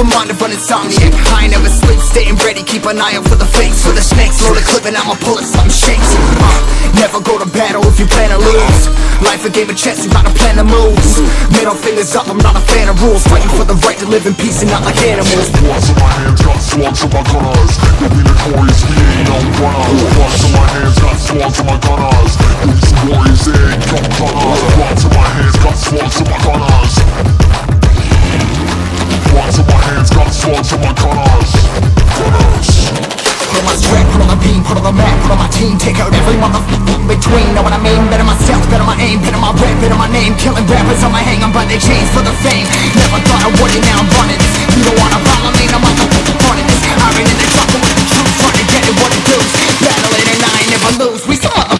the mind of an insomniac. I ain't never sleep, staying ready, keep an eye out for the fakes For the snakes, load a clip and I'ma pull it, something shakes. Uh, Never go to battle if you plan to lose. Life a game of chess, you gotta plan the moves Middle fingers up, I'm not a fan of rules. Fighting for the right to live in peace and not like animals. Bloods in my hands, got slugs in my gunners. Yo, we notorious, we ain't no runners. Bloods in my hands, got slugs in my gunners. Some warriors, they ain't no gunners Bloods in my hands, got slugs in my gunners Bloods in my hands, got slugs in my gunners Gunners Put on my strap, put on the beam, put on the map, put on my team Take out every motherfucker between, know what I mean? Better myself, better my aim, better my rap, better my name. Killing rappers on my hang, I'm by their chains for the fame. Never thought I would it, now I'm running. This You don't wanna follow me, I'm motherfucking running. This I ran in the jungle with the truth, trying to get it what it does. Battle it and I ain't never lose, we some motherfucking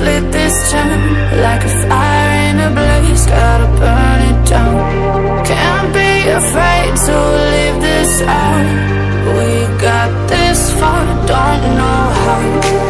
lit this town Like a fire in a blaze, gotta burn it down. Can't be afraid to leave this out. We got this far, don't know how